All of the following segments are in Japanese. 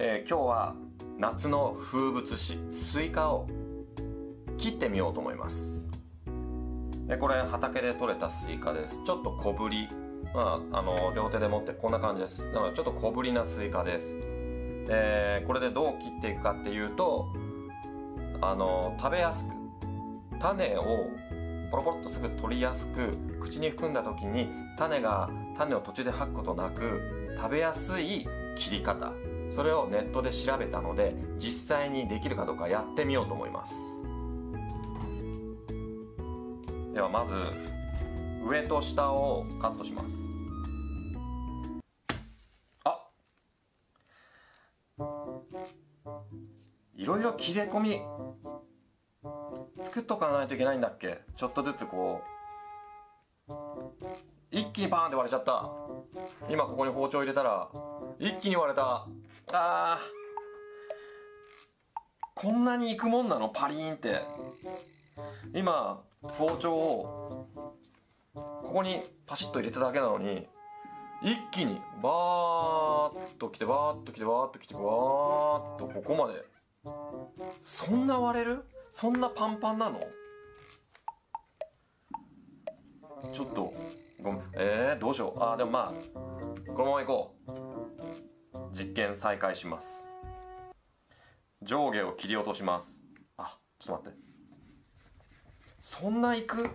えー今日は夏の風物詩スイカを切ってみようと思います。でこれ畑で採れたスイカです。ちょっと小ぶり。まああの両手で持ってこんな感じです。なのでちょっと小ぶりなスイカです。えこれでどう切っていくかっていうとあの食べやすく種をポロポロっとすぐ取りやすく口に含んだ時に種が種を途中で吐くことなく食べやすい切り方。それをネットで調べたので実際にできるかどうかやってみようと思います。ではまず上と下をカットします。あいろいろ切れ込み作っとかないといけないんだっけ？ちょっとずつこう一気にバーンって割れちゃった。今ここに包丁入れたら一気に割れた。あー。こんなにいくもんなの？パリーンって。今包丁をここにパシッと入れただけなのに一気にバーッときてバーッときてバーッときてバーッとここまで。そんな割れる？そんなパンパンなの？ちょっとごめん。えー、どうしよう。あーでもまあこのままいこう。実験再開します。上下を切り落とします。あちょっと待って。そんないく？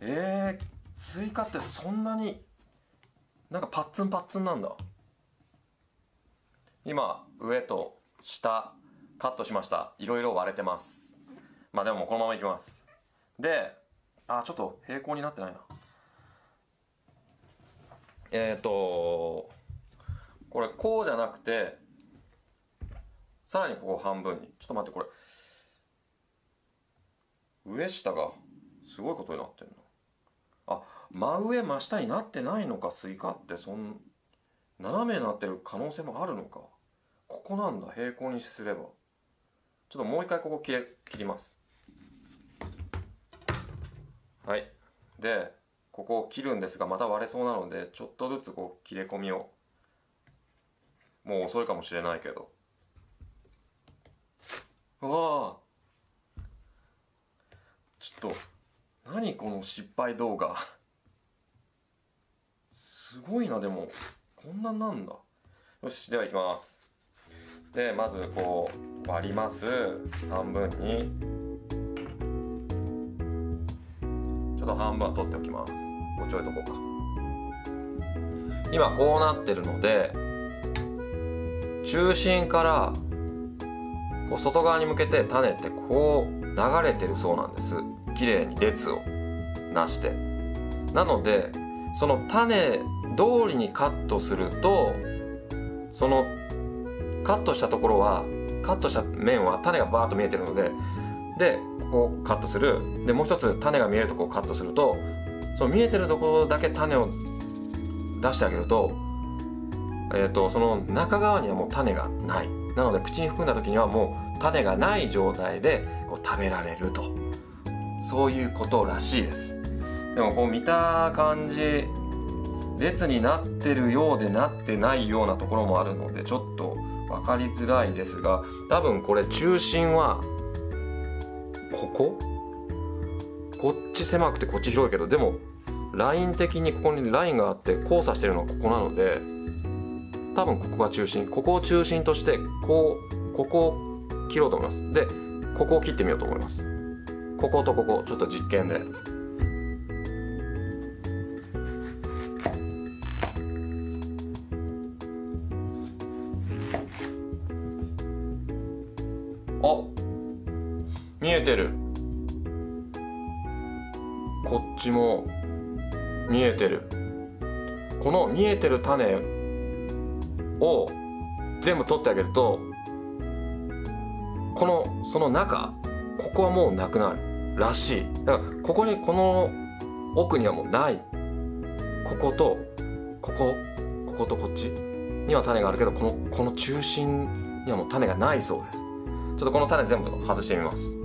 えー、スイカってそんなになんかパッツンパッツンなんだ。今上と下カットしました。いろいろ割れてます。まあでもこのままいきます。であちょっと平行になってないな。えっ、ー、とこれこうじゃなくてさらにここ半分に。ちょっと待ってこれ。上下がすごいことになってんの。あ真上真下になってないのかスイカってそん斜めになってる可能性もあるのか。ここなんだ平行にすれば。ちょっともう一回ここ切れ切ります。はい。でここを切るんですがまた割れそうなのでちょっとずつこう切れ込みを。もう遅いかもしれないけど。うわあちょっと何この失敗動画。すごいなでも。こんなんなんだ。よしではいきます。でまずこう割ります。半分に。ょっと半分は取っておきます。もうちょいとこうか。今こうなってるので中心からこう外側に向けて種ってこう流れてるそうなんです。綺麗に列をなして。なのでその種通りにカットするとそのカットしたところはカットした面は種がバーッと見えてるのででここをカットする。でもう一つ種が見えるところをカットするとその見えてるところだけ種を出してあげると,、えー、とその中側にはもう種がない。なので口に含んだ時にはもう種がない状態でこう食べられると。そういうことらしいです。でもこう見た感じ列になってるようでなってないようなところもあるのでちょっと分かりづらいですが多分これ中心はここ？こっち狭くてこっち広いけどでもライン的にここにラインがあって交差してるのはここなので多分ここが中心。ここを中心としてこうここを切ろうと思います。でここを切ってみようと思います。こことここちょっと実験で。見えてる。こっちも見えてる。この見えてる種を全部取ってあげるとこのその中ここはもうなくなるらしい。だからここにこの奥にはもうない。こことこここことこっちには種があるけどこのこの中心にはもう種がないそうです。ちょっとこの種全部外してみます。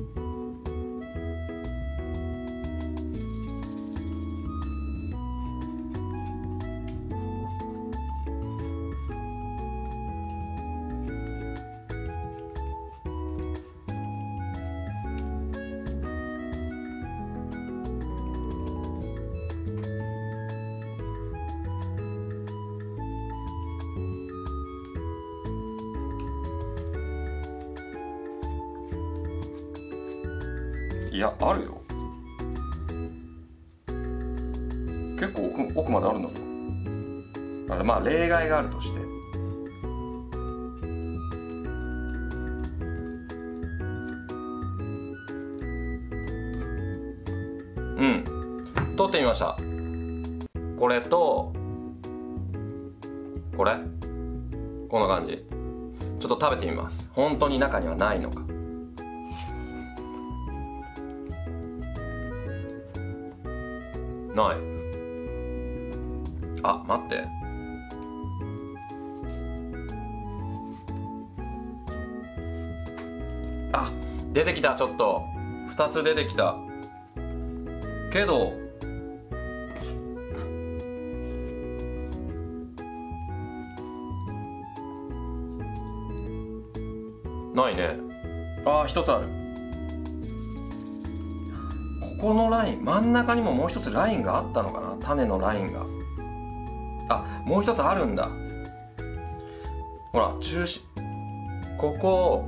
いやあるよ。結構奥奥まであるんだぞ。だからまあ例外があるとして。うん。取ってみました。これとこれ？こんな感じ。ちょっと食べてみます。本当に中にはないのか。ない。あ待って。あ出てきたちょっと。2つ出てきた。けど。ないね。ああ一つある。ここのライン真ん中にももう一つラインがあったのかな？種のラインが。あもう一つあるんだ。ほら中心ここ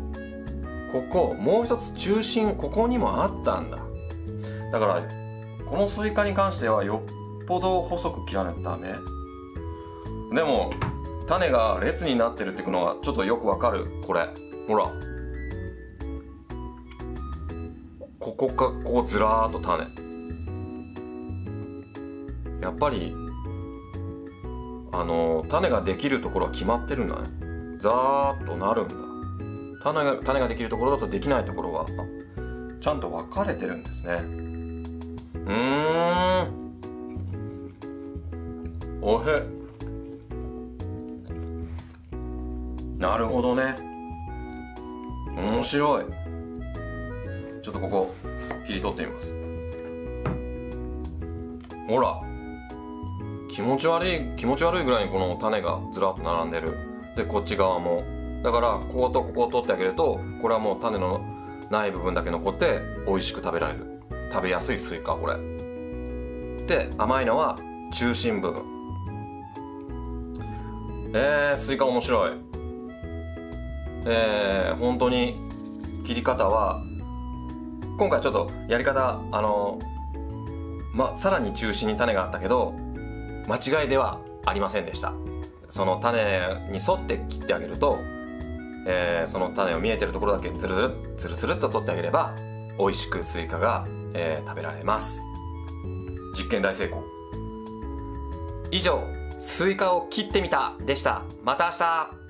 ここもう一つ中心ここにもあったんだ。だからこのスイカに関してはよっぽど細く切らないとダメでも種が列になってるっていうのはちょっとよくわかるこれ。ほら。ここかここずらーっと種。やっぱりあの種ができるところは決まってるんだね。ザーッとなるんだ。種が種ができるところだとできないところはちゃんと分かれてるんですね。うん。おへ。なるほどね。面白い。ちょっとここ切り取ってみます。ほら。気持ち悪い気持ち悪いぐらいにこの種がずらっと並んでる。でこっち側も。だからこことここを取ってあげるとこれはもう種のない部分だけ残って美味しく食べられる。食べやすいスイカこれ。で甘いのは中心部分。えー、スイカ面白い。えー、本当に切り方は今回ちょっとやり方あのまあさらに中心に種があったけど間違いではありませんでした。その種に沿って切ってあげると、えー、その種を見えてるところだけズルズルズルズルっと取ってあげれば美味しくスイカが、えー、食べられます。実験大成功。以上スイカを切ってみたでした。また明日。